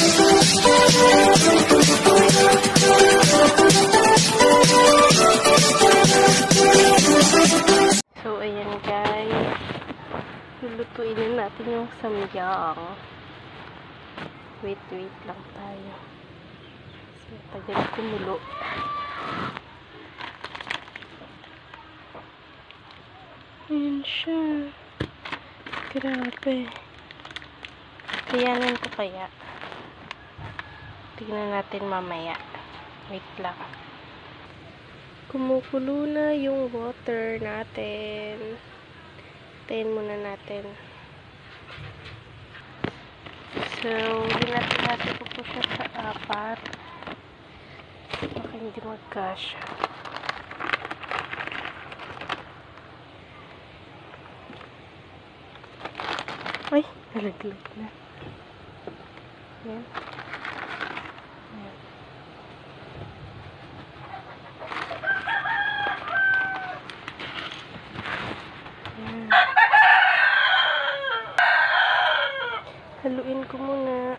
So, ayan guys. Lulutuin na natin yung samyang. Wait, wait lang tayo. So, tagal kumulo. Ayan siya. Grabe. Kayanin ko kaya. Tingnan natin mamaya. Wait lang. Kumukulo na yung water natin. Tayin muna natin. So, hinati natin ko po siya sa apat. Baka hindi magkasya. Ay, nalaglag na. Yan. Yan. Yan. Haluin ko muna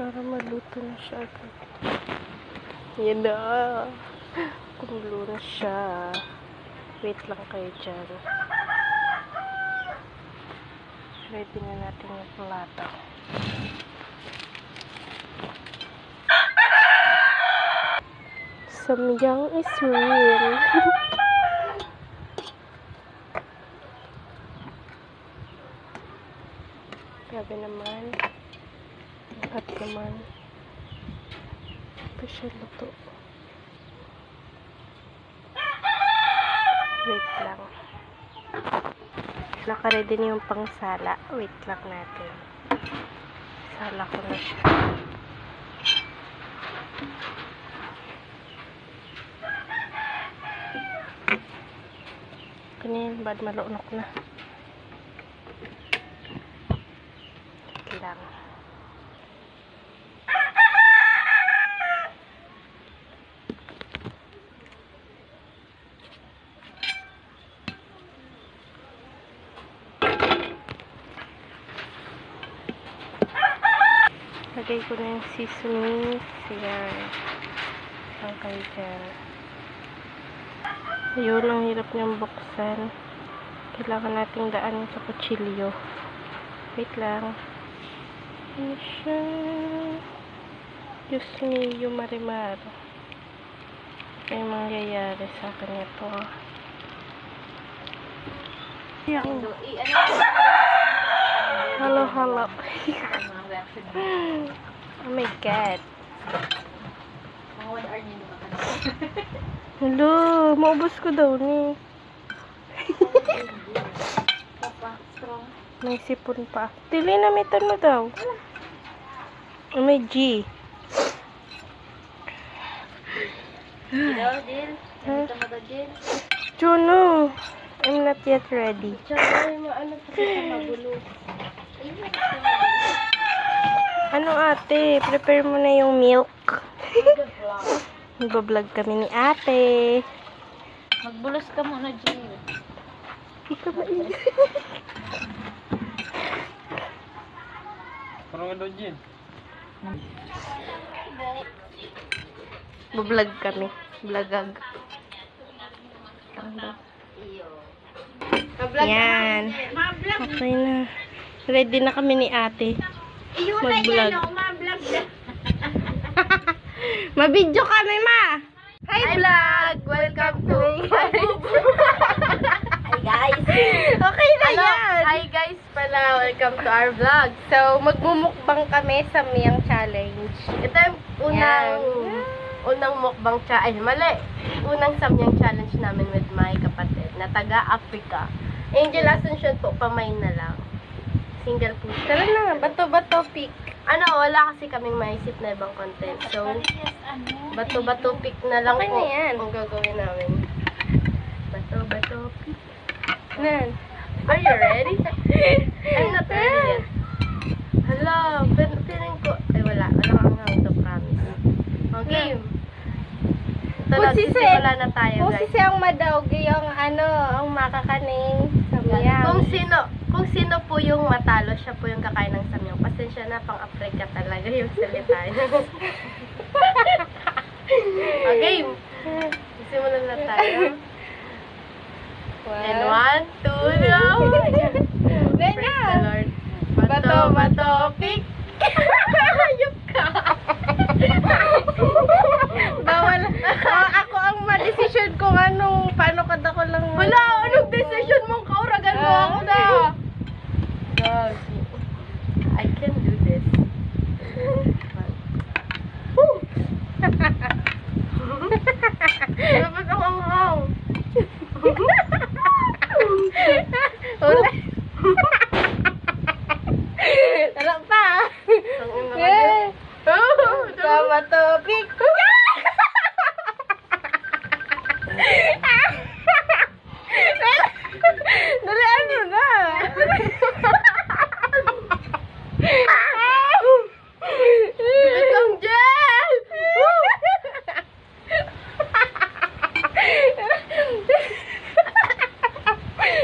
para maluto na siya agad. Yan na. Kumulo na siya. Wait lang kayo dyan. Ready na natin yung plato. Samyang is real. Grabe naman. Lahat naman. Ito siya luto. Wait lang. Nakaready na yung pangsala. Wait lang natin. Sala ko na siya. Kanina, bad malunok na. Wait lang. Lagay ko na yung seasoning. Yan. Okay dyan. Ayun, ang hirap niyang buksan. Kailangan nating daan sa kutsilyo. Wait lang. Ano siya? Diyos mio, marimar. May mangyayari sa akin ito. Yan. Hello, hello. Oh my God. Hello, maubos ko daw ni. May sipon pa. Dili na mitan mo daw. Oh, may G. Hello, Jill. Huh? Juno, I'm not yet ready. Tsaka, ano pa sa magulo. Ano ate? Prepare mo na yung milk. Nagbablog kami ni ate. Magbulos ka muna, Jill. Ito ba yun? Parang ano dyan? Bablog kami. Blagag. Yan. Okay na. Ready na kami ni ate. Mag-vlog. Mabidyo kami, ma! Hi, vlog! Welcome to... Hi, guys. okay na Hello. yan! Hi, guys pala. Welcome to our vlog. So, magmumukbang kami sa Miyang Challenge. Ito yung unang, unang mukbang cha ay mali. Unang samyang challenge namin with my kapatid na taga-Africa. Angel Asuncion po, pamay na lang. Single po siya. Tara na, bato-bato pick. Ano, wala kasi kaming maisip na ibang content. So, bato-bato pick na lang Okay po na yan. ang gagawin namin. Bato-bato pick. Nan. Are you ready? I'm not ready yet. Hala, pero feeling ko, ay wala, wala kang how to promise. Okay. Ito Kung na, si Seth- sisimula na tayo Kung guys. si Siyang Madawgi ang ano, ang makakaning sa Miyang. Kung sino, kung sino po yung matalo, siya po yung kakain ng samyang. Pasensya na, pang Africa talaga yung salita okay, simulan na tayo. And one, two! Then Praise na. the Lord. Bato, bato, pick! Hayop ka! Bawal. Oh, ako ang ma-decision kung anong, paano kada ko lang. Wala, anong decision mong kauragan mo Ah. ako na? God. I can do this. Dapat ang anghang. Ulit. Tala pa. Ang ina ka Eh. dyan. Tama topic. Dali ano na? Bigat lang dyan!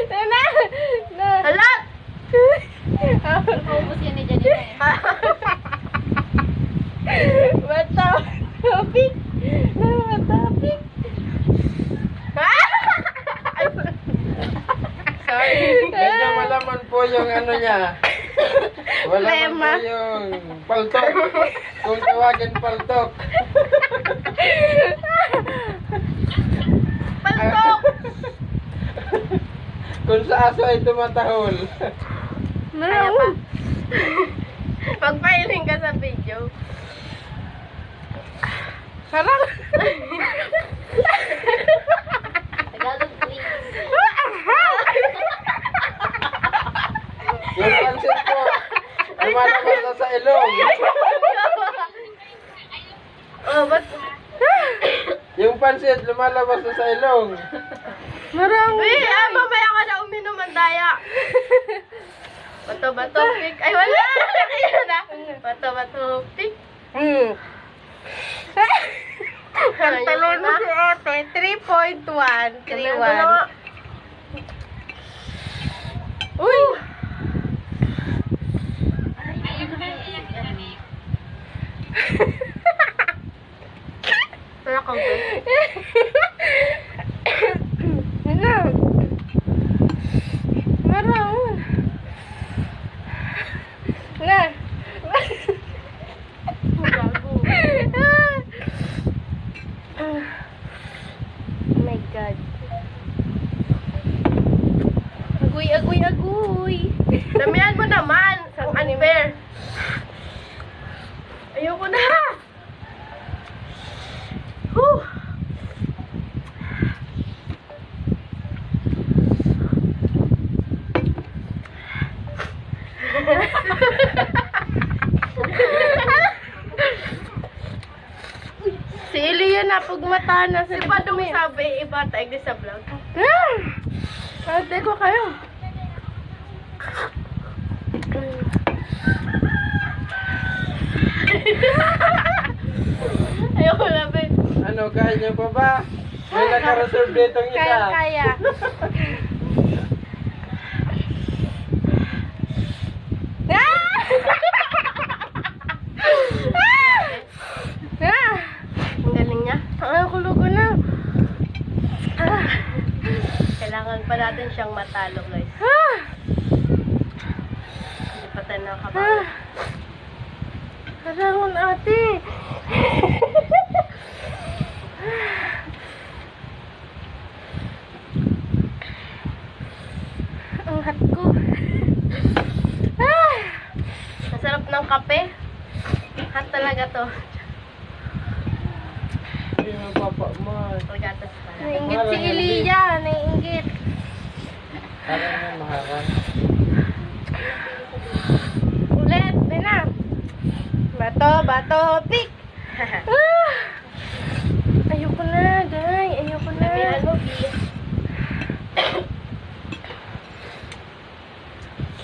Na na. Na. Hala! Ubus yan ni Janine. Bato. Topic. Tama topic. Sorry. Medyo malaman po yung ano niya. Malaman Lema. po yung paltok. Kung tawagin paltok. Paltok! Kung sa aso ay tumatahol. Kaya pa. Pag-filing ka sa video. Sarap. Tagalog, please. Yung pansit po, lumalabas na sa ilong. oh, ba't? Pansit, lumalabas na sa ilong. Marami. Uy, ah, mamaya ka na uminom ang daya. Bato, bato, pick. Ay, wala. Ayun na. Bato, bato, pick. Hmm. Pantalo Ayun na si ate. 3.1. Tingnan ko na nga. 3.1. Uy! Wala kang good. Ano? Maraon. Na. Gago. Oh my God. Agoy, agoy, agoy. Damihan mo naman. Unfair. Ayoko na. Whew. Si Elia na pagmata na sa Si Badong sabi, iba tayo sa vlog. Ah! Ate ko kayo. Ayoko na. Ano, kaya niyo pa ba? May naka-reserve ditong isa. Kaya, kaya. Ah! Ah! Ang galing niya. Ay, kulugo na. Ah! Kailangan pa natin siyang matalo, guys. Ah! Hindi pa tayo Ah! nakakabawi. Karangon ate. Ang hat ko. Ah! Ang sarap ng kape. Hot talaga to. Hindi. Pagkatas pala. Nainggit si Elia. Nainggit. Parang may maharang. Ulit. Din na. Bato, bato, pick. Ah! Ayoko na, day. Ayoko na.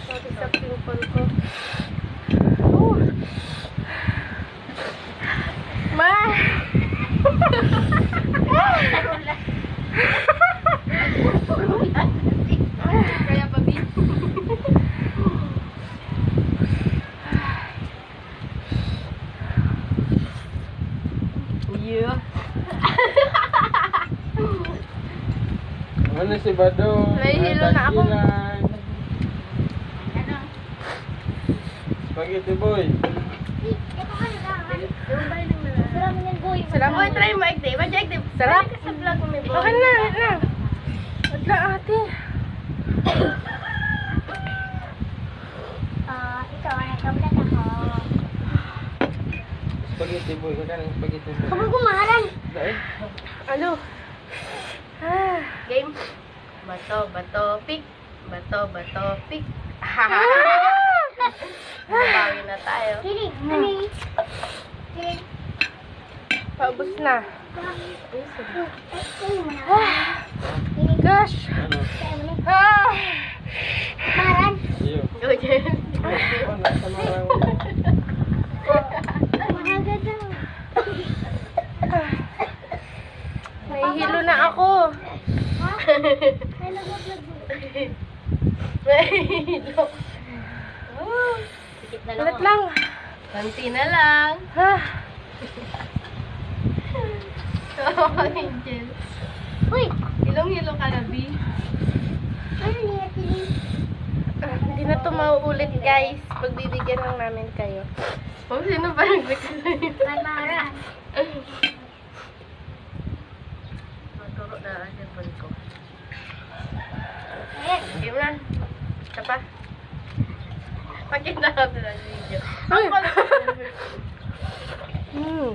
Sorry sa pimple ko. Oh. Ma! Kaya pa, B. Ano si Badong? Nahihilo na ako. Dakilan. Spaghetti boy. Sarap. Oy, try mo, Ekde. Ba, Ekde? Sarap. Try ka sa vlog mo, may boy. Okay na, na. Wag na ate. Spaghetti boy. Kakain ng spaghetti boy. kumahalan. Dahil? Ano? Ah. Game. Bato, bato, pick. Bato, bato, pick. Babawi na tayo. Paubos na. Ay, sarap. Gosh. Ano? Ah. Iyo. Go, Jen. Oh. Nahihilo na ako. Mahilo. Ulit lang. Konti na lang. Ah. Kawawa ni Jen. Ilong-ilong ka na, B. Hindi na to mauulit guys. Pagbibigyan lang namin kayo. Oh, sino ba nagbigay Maturo na ang cellphone ko. Game na. Isa pa. Pakita ko sa video. Ay. Ako na. Hmm.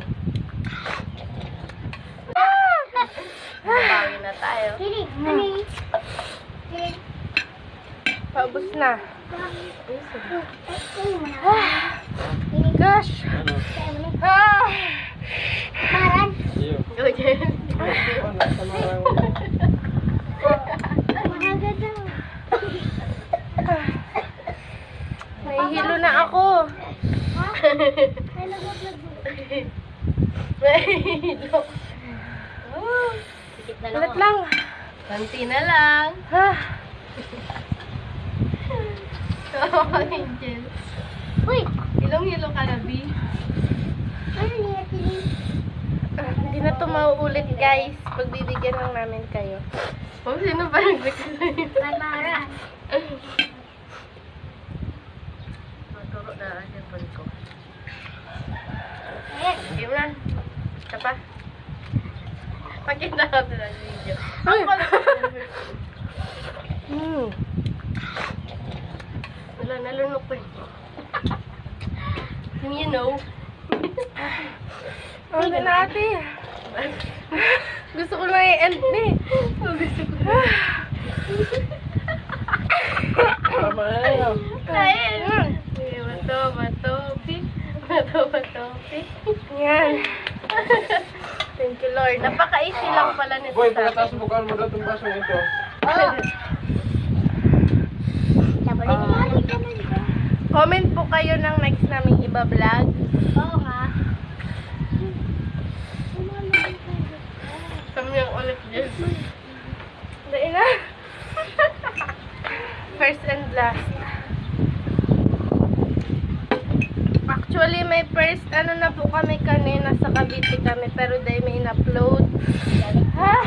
Babawi na tayo. Paubos na. Ay, sarap. Gosh. Ano? Ah. Iyo. Go, Jen. Oh, nasa marang. Nahihilo na ako. Mahilo. Oh. Ulit lang. Konti na lang. Ah. Kawawa ni Jen. Ilong-ilong ka na, B. Hindi na to mauulit guys. Pagbibigyan lang namin kayo. Oh, sino ba nagbigay Maturo na ang cellphone ko. Na. Isa pa. Pakita ko video. Ay. Ako na. Hmm. Wala, nalunok ko eh. You know. Ano na ate? Gusto ko na i-end ni. Gusto ko. Na. Kain. Bato, bato. Bato, bato, pick. Yan. Thank you Lord. Napaka-easy lang pala nito Boy, sa pagkatapos akin. bukaan mo daw itong basong ito. Oh. Comment po kayo ng next naming iba-vlog. Samyang ulit dyan. Dahil na. First and last. Actually, may first, ano na po kami kanina sa Cavite kami, pero dahil may in-upload. Ah.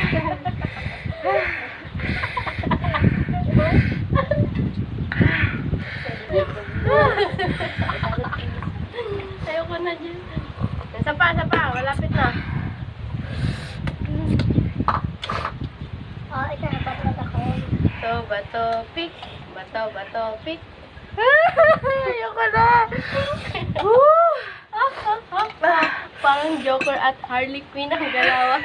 Ayoko na dyan. Isa pa, isa pa. Malapit na. Bato, bato, pick. Bato, bato, pick. Ayoko na. Woo! Parang Joker at Harley Quinn ang galawan.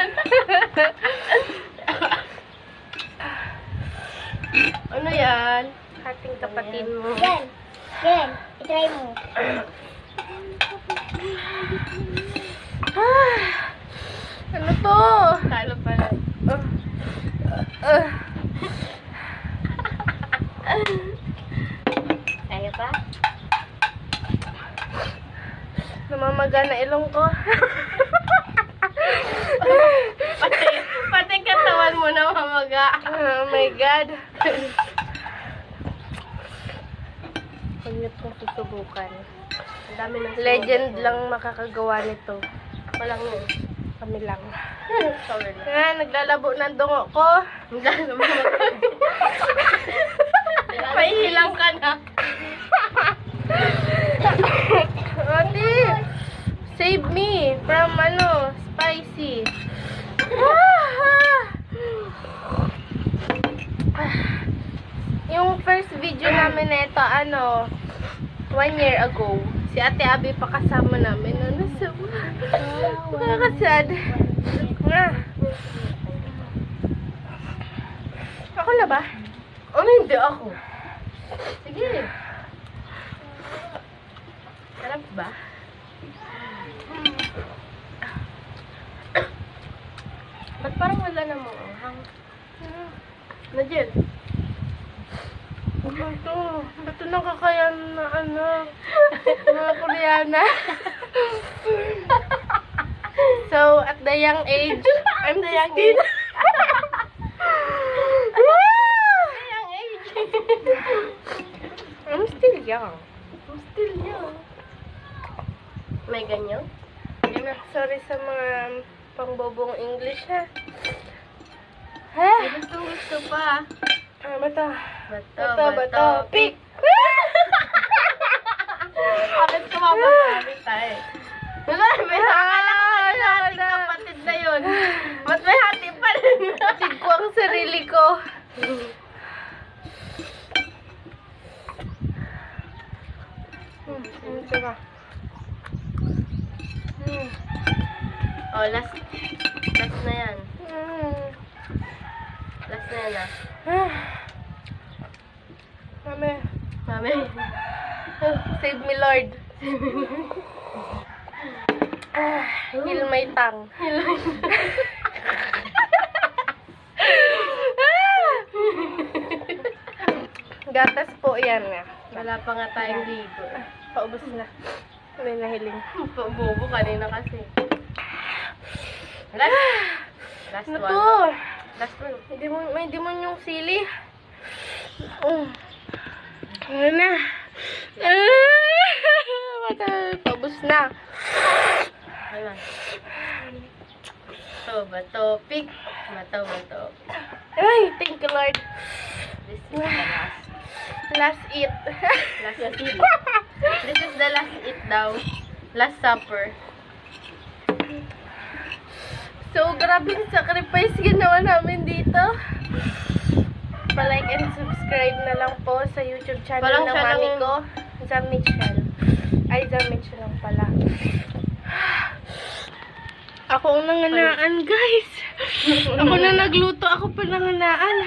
ano yan? Ating kapatid mo. Yan. Yan. I-try mo. Ah, ano to? Talo pala. Ah, Kaya pa? Namamaga na ilong ko. pati, pati katawan mo na mamaga. oh my God. Huwag niyo itong susubukan. Ang dami ng Legend lang makakagawa nito. Walang. Kami lang. Ah, naglalabo ng dungo ko. Pahihilang ka na. Ate, save me from ano, spicy. Yung first video namin na ito, ano, one year ago, si Ate Abby pa kasama namin. Ano, so, nakakasad. Nga. Ako na ba? Ano hindi ako? Sige. Sarap ba? Ba't parang wala na mo anghang? Na Jill? Ito, ba't ito nakakayan na ano, mga Koreana? so, at the young age, I'm the young age. Young age. I'm still young. I'm still young. May ganyan? Yun na, sorry sa mga English ha. Gusto gusto pa. Ah, bato. Bato, Bato, bato, pick. Bakit kumapagsabi tayo? Wala, may akala ko kasi ating kapatid na yun. Ba't may hati pa rin? Hatid ko ang sarili ko. Hmm, ito ka. Hmm. oh, last. Last na yan. Hmm. Last na yan ah. Ah. Mami, Mami. oh, save me Lord. Ah, heal my tongue. Gatas po yan na. Wala pa nga tayong ligo. Paubos na. May nahiling. Bobo kanina kasi. Last. Last Ano one. Last one. Hindi mo, may mo yung sili. Oh. Ano na? Ah! Mata, paubos na. Ayun. Bato, bato, pig. Bato, bato. Ay, thank you Lord. This is the last. Last eat. Last eat. This is the last eat daw. Last supper. so, grabe yung sacrifice ginawa namin dito. Pa-like and subscribe na lang po sa YouTube channel Parang ng mami ko. Zamichel. Ay, Zamichel lang pala. Ako ang nanganaan, guys. Ako na nagluto, ako pa nanganaan.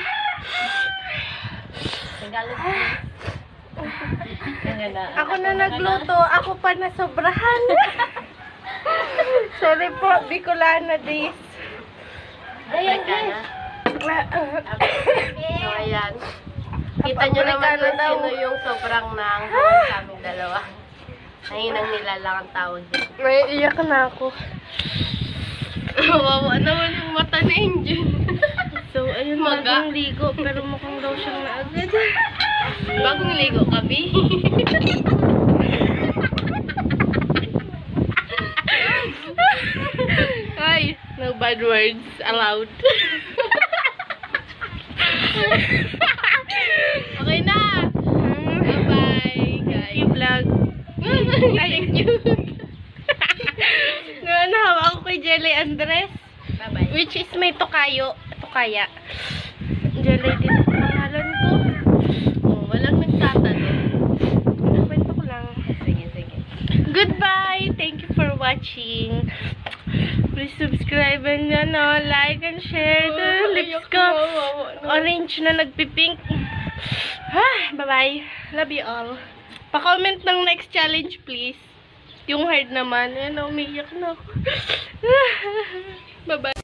Ako na nagluto, ako pa nasobrahan. Sorry po, Bicolana days. Ayan, na. So, ayan. Kita nyo naman kung sino yung sobrang nanghang sa aming dalawa. Nilalang ang tawag dyan. May iyak na ako. Wawa naman yung mata ni Angel. So, ayun, Maga. bagong ligo, pero mukhang daw siyang naagad. Bagong ligo kami. Ay, no bad words allowed. okay na. Bye-bye, Thank guys. you, vlog. Thank you. Ngayon, hawak ako kay Jelly Andres, Bye-bye. which is may tokayo. Tokaya. Jelly din ang pangalan ko. Oh, walang nagtatanong. Kwento ko lang. Sige, sige. Goodbye! Thank you for watching. Please subscribe and ano, like and share the lips ko. Orange na nagpipink. Ah, bye-bye. Love you all. Pa-comment ng next challenge, please. Yung hard naman. Ayan, umiyak na ako. Bye-bye.